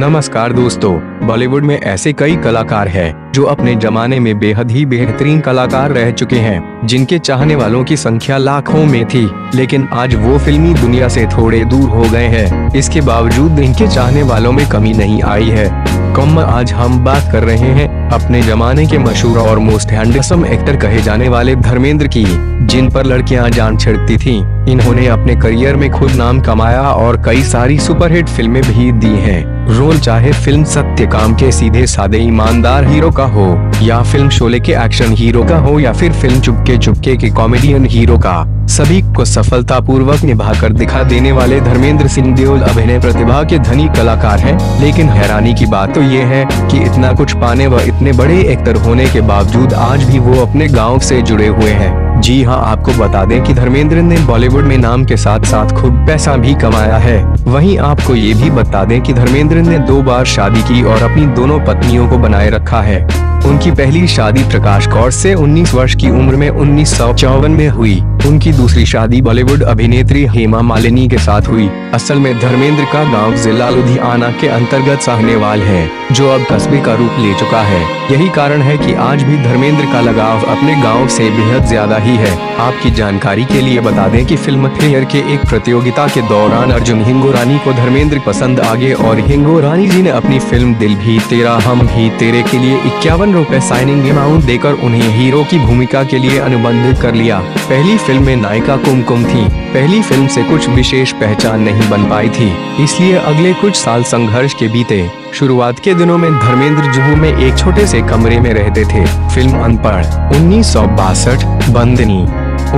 नमस्कार दोस्तों, बॉलीवुड में ऐसे कई कलाकार हैं, जो अपने जमाने में बेहद ही बेहतरीन कलाकार रह चुके हैं, जिनके चाहने वालों की संख्या लाखों में थी, लेकिन आज वो फिल्मी दुनिया से थोड़े दूर हो गए हैं, इसके बावजूद इनके चाहने वालों में कमी नहीं आई है कम आज हम बात कर रहे हैं, अपने जमाने के मशहूर और मोस्ट हैंडसम एक्टर कहे जाने वाले धर्मेंद्र की, जिन पर लड़कियाँ जान छिड़ती थीं। इन्होंने अपने करियर में खुद नाम कमाया और कई सारी सुपरहिट फ़िल्में भी दी हैं। रोल चाहे फ़िल्म सत्य काम के सीधे सादे ईमानदार हीरो का हो, या फ़िल्म शोले के एक्शन हीरो का हो, या फिर फ़िल्म चुपके चुपके के कॉमेडियन हीरो का, सभी को सफलता पूर्वक निभा कर दिखा देने वाले धर्मेंद्र सिंह देओल अभिनय प्रतिभा के धनी कलाकार हैं। लेकिन हैरानी की बात तो ये है कि इतना कुछ पाने व इतने बड़े एक्टर होने के बावजूद आज भी वो अपने गाँव से जुड़े हुए हैं। जी हाँ आपको बता दें कि धर्मेंद्र ने बॉलीवुड में नाम के साथ साथ खूब पैसा भी कमाया है। वहीं आपको ये भी बता दें कि धर्मेंद्र ने दो बार शादी की और अपनी दोनों पत्नियों को बनाए रखा है। उनकी पहली शादी प्रकाश कौर से 19 वर्ष की उम्र में उन्नीस सौ चौवन में हुई। उनकी दूसरी शादी बॉलीवुड अभिनेत्री हेमा मालिनी के साथ हुई। असल में धर्मेंद्र का गाँव जिला लुधियाना के अंतर्गत साहनेवाल है। जो अब कस्बे का रूप ले चुका है। यही कारण है कि आज भी धर्मेंद्र का लगाव अपने गाँव से बेहद ज़्यादा ही है। आपकी जानकारी के लिए बता दें कि फ़िल्म फेयर के एक प्रतियोगिता के दौरान अर्जुन हिंगोरानी को धर्मेंद्र पसंद आगे और हिंगोरानी जी ने अपनी फ़िल्म दिल भी तेरा, हम भी तेरे के लिए इक्यावन रूपए साइनिंग अमाउंट देकर उन्हें हीरो की भूमिका के लिए अनुबंधित कर लिया। पहली फ़िल्म में नायिका कुमकुम थी। पहली फ़िल्म से कुछ विशेष पहचान नहीं बन पाई थी। इसलिए अगले कुछ साल संघर्ष के बीते। शुरुआत के दिनों में धर्मेंद्र जुहू में एक छोटे से कमरे में रहते थे। फ़िल्म अनपढ़, उन्नीस सौ बासठ, बंदनी,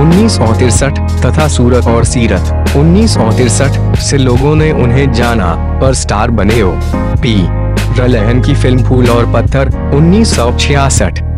उन्नीस तथा सूरत और सीरत, उन्नीस से लोगों ने उन्हें जाना पर स्टार बने हो। पी रलहन की फ़िल्म फूल और पत्थर उन्नीस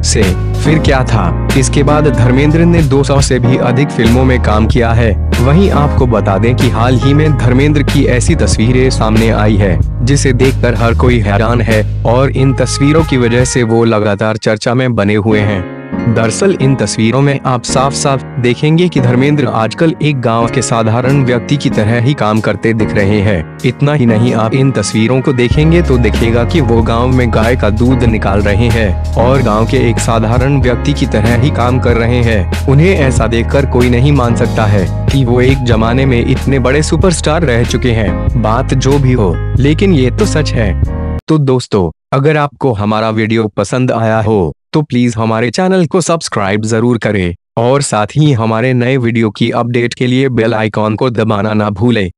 से फिर क्या था? इसके बाद धर्मेंद्र ने 200 से भी अधिक फ़िल्मों में काम किया है। वहीं आपको बता दें कि हाल ही में धर्मेंद्र की ऐसी तस्वीरें सामने आई है, जिसे देखकर हर कोई हैरान है और इन तस्वीरों की वजह से वो लगातार चर्चा में बने हुए हैं। दरअसल इन तस्वीरों में आप साफ़ साफ़ देखेंगे कि धर्मेंद्र आजकल एक गाँव के साधारण व्यक्ति की तरह ही काम करते दिख रहे हैं। इतना ही नहीं, आप इन तस्वीरों को देखेंगे तो दिखेगा कि वो गाँव में गाय का दूध निकाल रहे हैं और गाँव के एक साधारण व्यक्ति की तरह ही काम कर रहे हैं। उन्हें ऐसा देखकर कोई नहीं मान सकता है कि वो एक जमाने में इतने बड़े सुपरस्टार रह चुके हैं। बात जो भी हो, लेकिन ये तो सच है। तो दोस्तों, अगर आपको हमारा वीडियो पसंद आया हो तो प्लीज़ हमारे चैनल को सब्सक्राइब ज़रूर करें और साथ ही हमारे नए वीडियो की अपडेट के लिए बेल आइकॉन को दबाना ना भूलें।